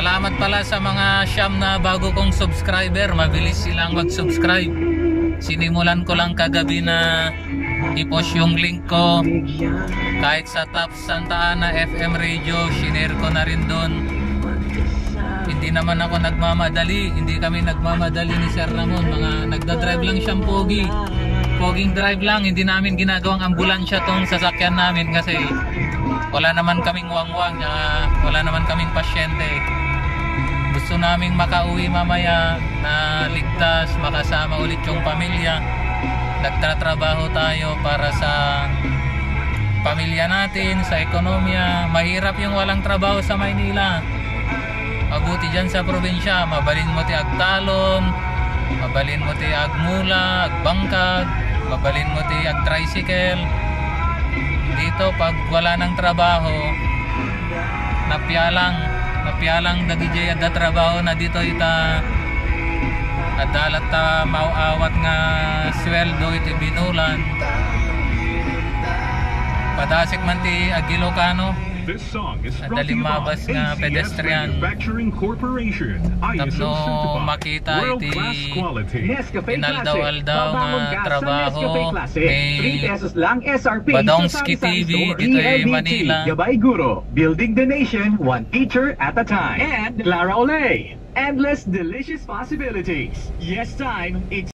Salamat pala sa mga siyam na bago kong subscriber. Mabilis silang mag-subscribe. Sinimulan ko lang kagabi na i-post yung link ko. Kahit sa Top Santa Ana FM Radio, shinare ko na rin doon. Hindi naman ako nagmamadali. Hindi kami nagmamadali ni Sir Ramon. Mga nagda-drive lang siyang pogi. Poging drive lang. Hindi namin ginagawang ambulansya tong sasakyan namin kasi wala naman kaming wangwang. Uh, wala naman kaming pasyente gusto naming makauwi mamaya na ligtas, makasama ulit yung pamilya. Nagtatrabaho tayo para sa pamilya natin, sa ekonomiya. Mahirap yung walang trabaho sa Maynila. Mabuti dyan sa probinsya, mabalin mo ti Agtalon, mabalin mo ti Agmula, Agbangkag, mabalin mo ti Agtricycle. Dito pag wala ng trabaho, napyalang napialang dagijay at trabaho na dito ita adalat ta mauawat nga sweldo iti binulan. Padasik man ti agilokano This song is brought to you by ACS pedestrian. Manufacturing Corporation. Certified. makita iti Inaldaw-aldaw nga trabaho Nescafe Classic. kay 3 pesos lang SRP Badongski TV dito ay ELDT, Manila. Gabay Guro. Building the nation one teacher at a time. And Clara Olay. Endless delicious possibilities. Yes time. It's